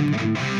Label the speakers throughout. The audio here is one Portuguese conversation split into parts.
Speaker 1: Thank you.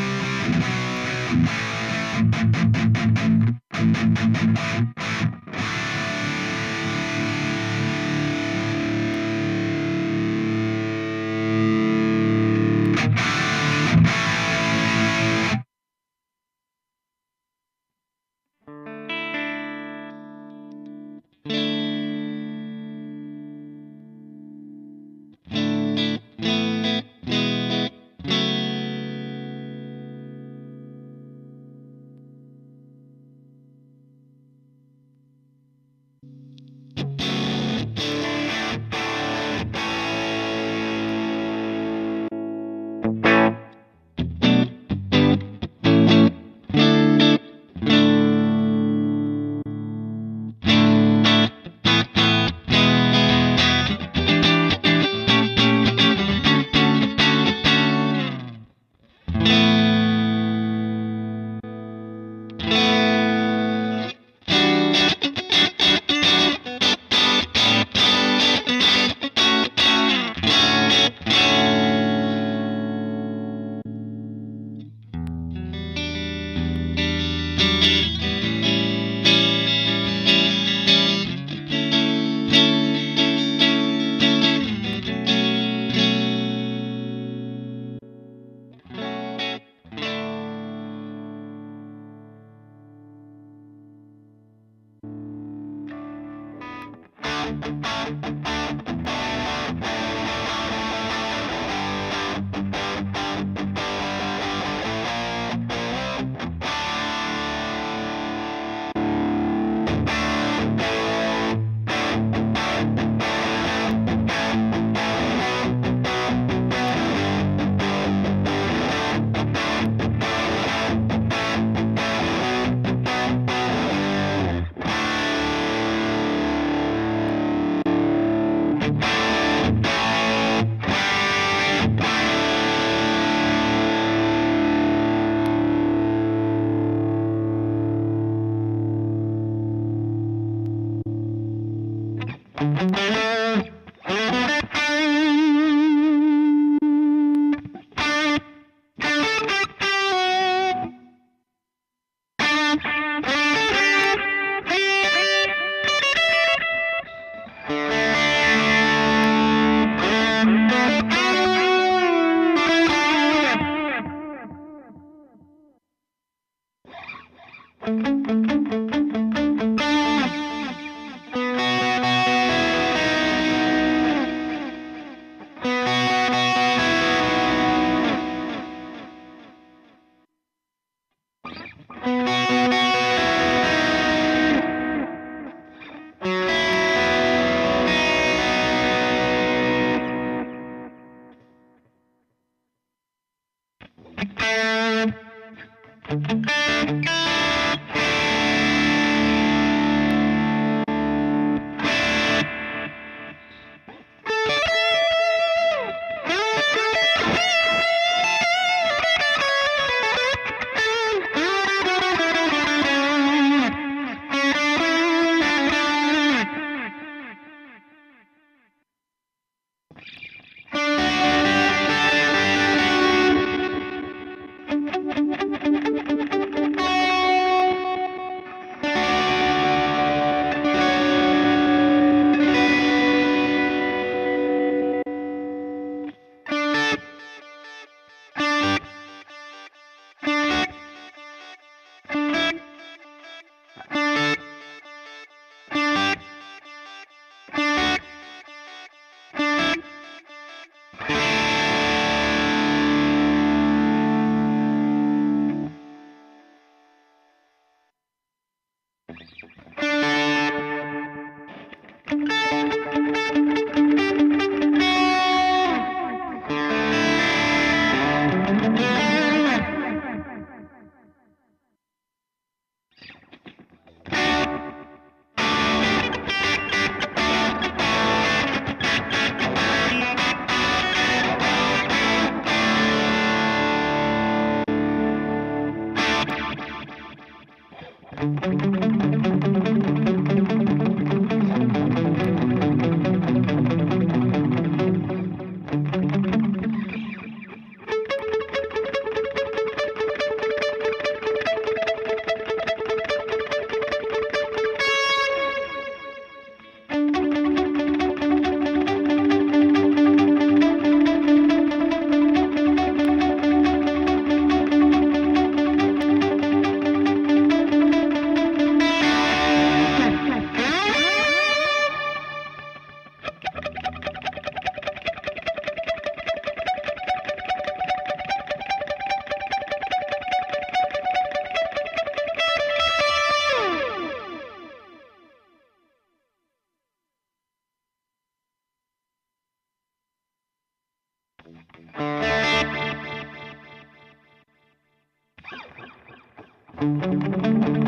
Speaker 1: Música